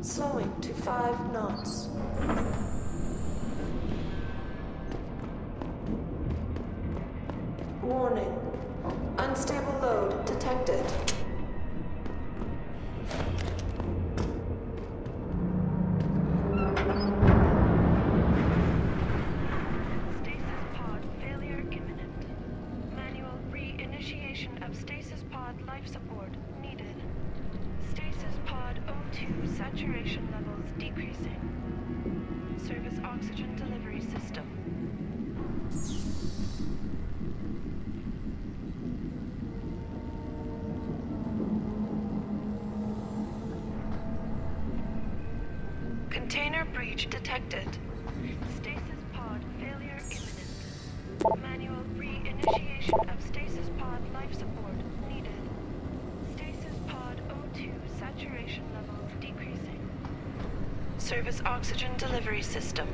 Slowing to 5 knots. Warning. Unstable load detected. Pod O2 saturation levels decreasing. Service oxygen delivery system. Container breach detected. Stasis pod failure imminent. Manual re-initiation of stasis pod life support needed. Stasis pod O2 saturation decreasing. Service oxygen delivery system.